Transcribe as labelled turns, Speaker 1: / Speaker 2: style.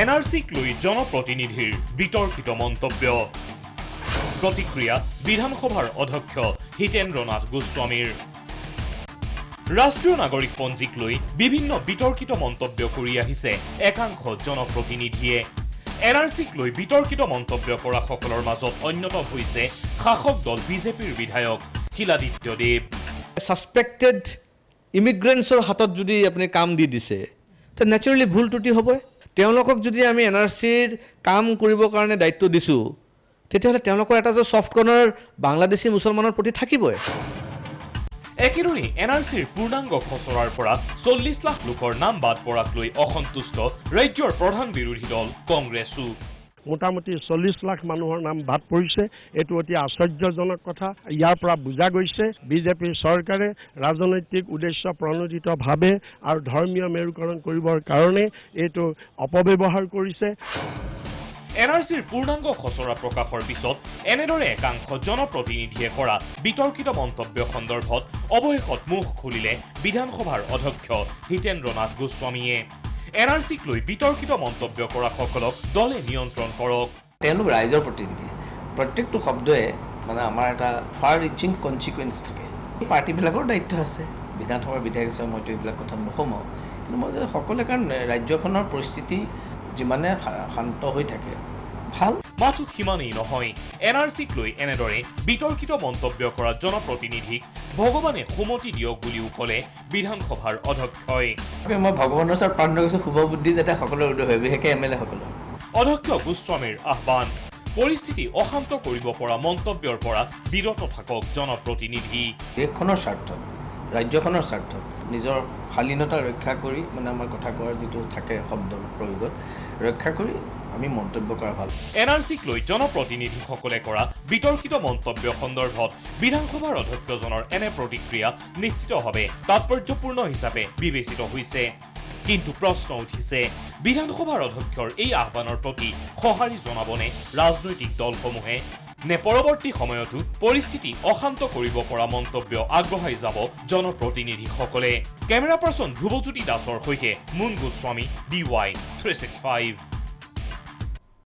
Speaker 1: N R চিক লৈ জনপ্ৰতিনিধিৰ বিতৰ্কিত মন্তব্য। প্ৰতিক্ৰিয়া বিধানসভাৰ অধ্যক্ষ হিতেন্দ্ৰ নাথ গোস্বামীৰ। ৰাষ্ট্ৰীয় নাগৰিক পঞ্জীক লৈ বিভিন্ন বিতৰ্কিত মন্তব্য কৰি আহিছে একাংশ জনপ্ৰতিনিধিয়ে। এন আৰ চিক লৈ বিতৰ্কিত মন্তব্য কৰাসকলৰ মাজত অন্যতম হৈছে শাসক দল বিজেপিৰ বিধায়ক শিলাদিত্য দেৱ।
Speaker 2: ছাছপেক্টেড ইমিগ্ৰেণ্টছৰ হাতত যদি আপুনি কাম দি দিছে তে নেচাৰেলি ভুল ত্ৰুটি হ'বই। তেওঁলোকক যদি আমি এন আৰ চিৰ কাম কৰিবৰ কাৰণে দায়িত্ব দিছোঁ তেতিয়াহ'লে তেওঁলোকৰ এটা যে ছফ্ট কৰ্ণাৰ বাংলাদেশী মুছলমানৰ প্ৰতি থাকিবই।
Speaker 1: একেদৰে এন আৰ চিৰ পূৰ্ণাংগ খচৰাৰ পৰা চল্লিছ লাখ লোকৰ নাম বাদ পৰাক লৈ অসন্তুষ্ট ৰাজ্যৰ প্ৰধান বিৰোধী দল কংগ্ৰেছো।
Speaker 3: মোটামুটি চল্লিছ লাখ মানুহৰ নাম বাদ পৰিছে। এইটো অতি আশ্চৰ্যজনক কথা। ইয়াৰ পৰা বুজা গৈছে বিজেপিৰ চৰকাৰে ৰাজনৈতিক উদ্দেশ্য প্ৰণোদিতভাৱে আৰু ধৰ্মীয় মেৰুকৰণ কৰিবৰ কাৰণে এইটো অপব্যৱহাৰ কৰিছে।
Speaker 1: এন আৰ চিৰ পূৰ্ণাংগ খচৰা প্ৰকাশৰ পিছত এনেদৰে একাংশ জনপ্ৰতিনিধিয়ে কৰা বিতৰ্কিত মন্তব্য সন্দৰ্ভত অৱশেষত মুখ খুলিলে বিধানসভাৰ অধ্যক্ষ হিতেন্দ্ৰ নাথ গোস্বামীয়ে। এন আৰ চিক লৈ বিতৰ্কিত মন্তব্য কৰাসকলক দলে নিয়ন্ত্ৰণ কৰক।
Speaker 4: তেওঁলোক ৰাইজৰ প্ৰতিনিধি প্ৰত্যেকটো শব্দই মানে আমাৰ এটা ফাৰ ৰিচিং কনচিকুৱেঞ্চ থাকে পাৰ্টিবিলাকৰ দায়িত্ব আছে। বিধানসভাৰ বিধায়ক হিচাপে মইতো এইবিলাক কথা নোসোমাওঁ কিন্তু মই যে সকলোৱে কাৰণ ৰাজ্যখনৰ পৰিস্থিতি যিমানে শান্ত হৈ থাকে ভাল?
Speaker 1: মাথো সিমানেই নহয়। এন আৰ চিক লৈ এনেদৰে বিতৰ্কিত মন্তব্য কৰা জনপ্ৰতিনিধিক ভগৱানে সুমতি দিয়ক বুলিও ক'লে বিধানসভাৰ অধ্যক্ষই।
Speaker 4: মই ভগৱানৰ ওচৰত প্ৰাৰ্থনা কৰিছোঁ শুভ বুদ্ধি যাতে সকলোৰে উদয় হয় বিশেষকৈ এম এল এসকলৰ।
Speaker 1: অধ্যক্ষ গোস্বামীৰ আহ্বান। পৰিস্থিতি অশান্ত কৰিব পৰা মন্তব্যৰ পৰা বিৰত থাকক জনপ্ৰতিনিধি।
Speaker 4: দেশখনৰ স্বাৰ্থত ৰাজ্যখনৰ স্বাৰ্থত নিজৰ শালীনতা ৰক্ষা কৰি মানে আমাৰ কথা কোৱাৰ যিটো থাকে শব্দৰ প্ৰয়োগত ৰক্ষা কৰি আমি মন্তব্য কৰা ভাল।
Speaker 1: এন আৰ চিক লৈ জনপ্ৰতিনিধিসকলে কৰা বিতৰ্কিত মন্তব্য সন্দৰ্ভত বিধানসভাৰ অধ্যক্ষজনৰ এনে প্ৰতিক্ৰিয়া নিশ্চিতভাৱে তাৎপৰ্যপূৰ্ণ হিচাপে বিবেচিত হৈছে। কিন্তু প্ৰশ্ন উঠিছে বিধানসভাৰ অধ্যক্ষৰ এই আহ্বানৰ প্ৰতি সঁহাৰি জনাবনে ৰাজনৈতিক দলসমূহে নে পৰৱৰ্তী সময়তো পৰিস্থিতি অশান্ত কৰিব পৰা মন্তব্য আগবঢ়াই যাব জনপ্ৰতিনিধিসকলে। কেমেৰা পাৰ্চন ধ্ৰুৱজ্যোতি দাসৰ সৈতে Mun Goswami D Y three six five.